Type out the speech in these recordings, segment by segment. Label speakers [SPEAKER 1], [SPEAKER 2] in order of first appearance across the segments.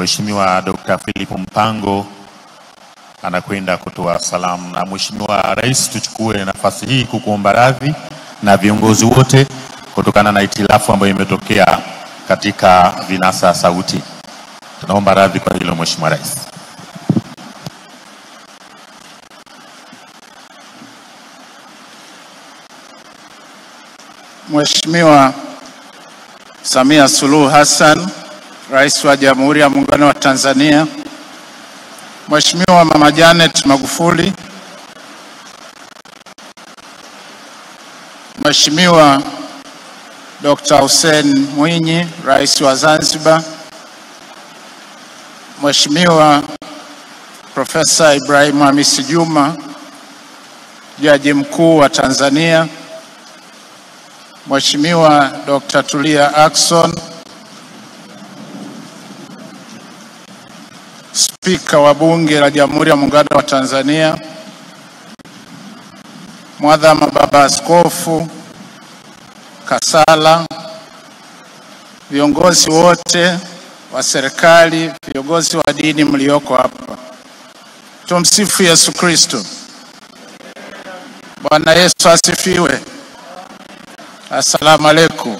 [SPEAKER 1] Mheshimiwa Dr. Philip Mpango anakwenda kutoa salamu. Na Mheshimiwa Rais, tuchukue nafasi hii kukuomba radhi na viongozi wote kutokana na itilafu ambayo imetokea katika vinasa sauti. Tunaomba radhi kwa hilo Mheshimiwa Rais.
[SPEAKER 2] Mheshimiwa Samia Suluhu Hassan, Rais wa Jamhuri ya Muungano wa Tanzania, Mheshimiwa Mama Janet Magufuli, Mheshimiwa Dr. Hussein Mwinyi, Rais wa Zanzibar, Mheshimiwa Profesa Ibrahim Hamisi Juma, Jaji Mkuu wa Tanzania, Mheshimiwa Dr. Tulia Ackson, Spika wa Bunge la Jamhuri ya Muungano wa Tanzania, Mwadhama Baba Askofu Kasala, viongozi wote wa serikali, viongozi wa dini mlioko hapa. Tumsifu Yesu Kristo. Bwana Yesu asifiwe. Assalamu alaikum.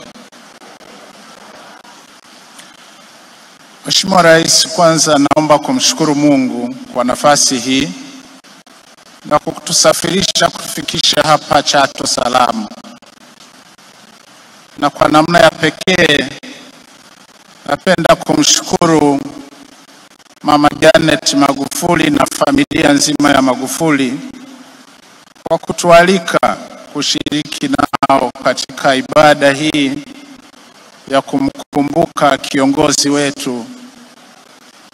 [SPEAKER 2] Mheshimiwa Rais, kwanza naomba kumshukuru Mungu kwa nafasi hii na kutusafirisha kutufikisha hapa Chato salama, na kwa namna ya pekee napenda kumshukuru Mama Janet Magufuli na familia nzima ya Magufuli kwa kutualika kushiriki nao katika ibada hii ya kumkumbuka kiongozi wetu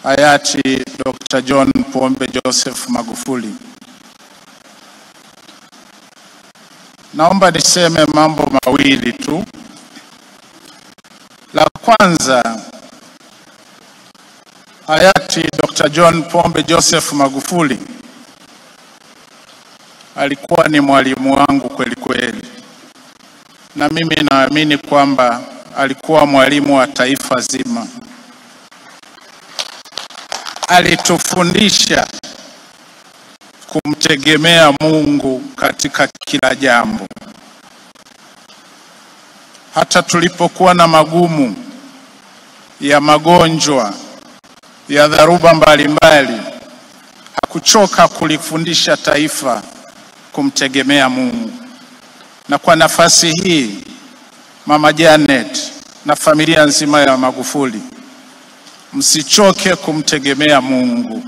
[SPEAKER 2] hayati Dr. John Pombe Joseph Magufuli. Naomba niseme mambo mawili tu. La kwanza, hayati Dr. John Pombe Joseph Magufuli alikuwa ni mwalimu wangu kweli kweli, na mimi naamini kwamba alikuwa mwalimu wa taifa zima. Alitufundisha kumtegemea Mungu katika kila jambo. Hata tulipokuwa na magumu ya magonjwa ya dharuba mbalimbali, hakuchoka kulifundisha taifa kumtegemea Mungu. Na kwa nafasi hii, Mama Janet na familia nzima ya Magufuli, msichoke kumtegemea Mungu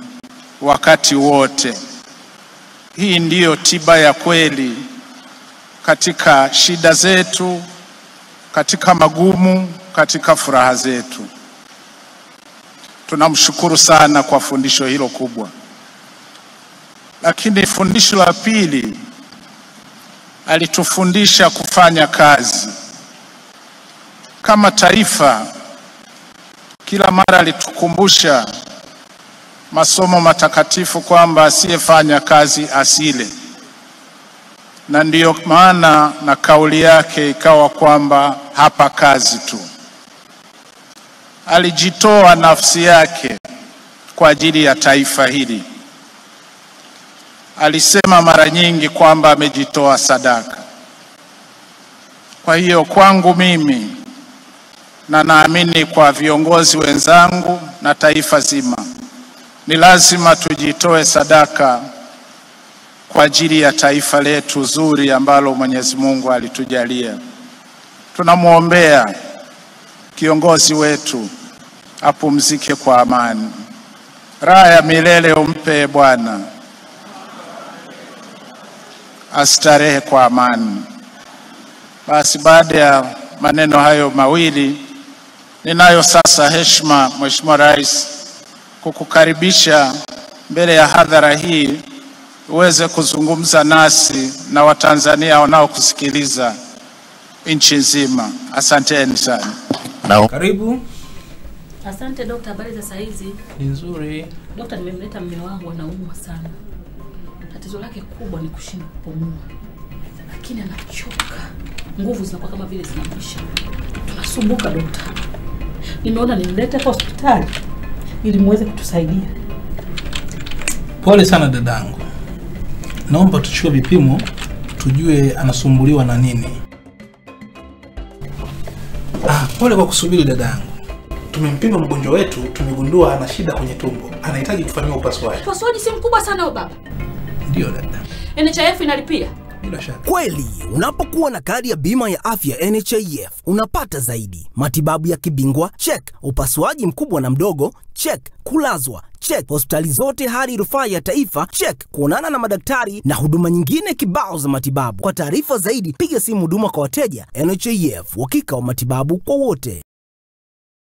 [SPEAKER 2] wakati wote. Hii ndiyo tiba ya kweli katika shida zetu, katika magumu, katika furaha zetu. Tunamshukuru sana kwa fundisho hilo kubwa. Lakini fundisho la pili, alitufundisha kufanya kazi kama taifa. Kila mara alitukumbusha masomo matakatifu kwamba asiyefanya kazi asile, na ndiyo maana na kauli yake ikawa kwamba hapa kazi tu. Alijitoa nafsi yake kwa ajili ya taifa hili. Alisema mara nyingi kwamba amejitoa sadaka. Kwa hiyo kwangu mimi na naamini kwa viongozi wenzangu na taifa zima, ni lazima tujitoe sadaka kwa ajili ya taifa letu zuri ambalo Mwenyezi Mungu alitujalia. Tunamwombea kiongozi wetu apumzike kwa amani, raha ya milele umpe Bwana, astarehe kwa amani. Basi baada ya maneno hayo mawili, ninayo sasa heshima, Mheshimiwa Rais, kukukaribisha mbele ya hadhara hii uweze kuzungumza nasi na Watanzania wanaokusikiliza nchi nzima. Asanteni sana.
[SPEAKER 1] No.
[SPEAKER 3] Karibu.
[SPEAKER 4] Asante dokta, habari za saa hizi?
[SPEAKER 3] Ni nzuri.
[SPEAKER 4] Dokta, nimemleta mume wangu anaumwa sana. Tatizo lake kubwa ni kushindwa kupumua, lakini anachoka, nguvu zinakuwa kama vile zinakwisha. Tunasumbuka dokta, nimeona nimlete hapa hospitali ili muweze kutusaidia.
[SPEAKER 3] Pole sana dadangu, naomba tuchukue vipimo tujue anasumbuliwa na nini. Ah, pole kwa kusubiri dadangu. Tumempima mgonjwa wetu, tumegundua ana shida kwenye tumbo, anahitaji kufanyiwa upasuaji.
[SPEAKER 4] Upasuaji si mkubwa sana huyo baba.
[SPEAKER 3] Ndio dada,
[SPEAKER 4] NHIF inalipia.
[SPEAKER 3] Bila shaka.
[SPEAKER 5] Kweli, unapokuwa na kadi ya bima ya afya NHIF unapata zaidi: matibabu ya kibingwa check, upasuaji mkubwa na mdogo check, kulazwa check, hospitali zote hadi rufaa ya taifa check, kuonana na madaktari na huduma nyingine kibao za matibabu. Kwa taarifa zaidi, piga simu huduma kwa wateja NHIF, uhakika wa matibabu kwa wote.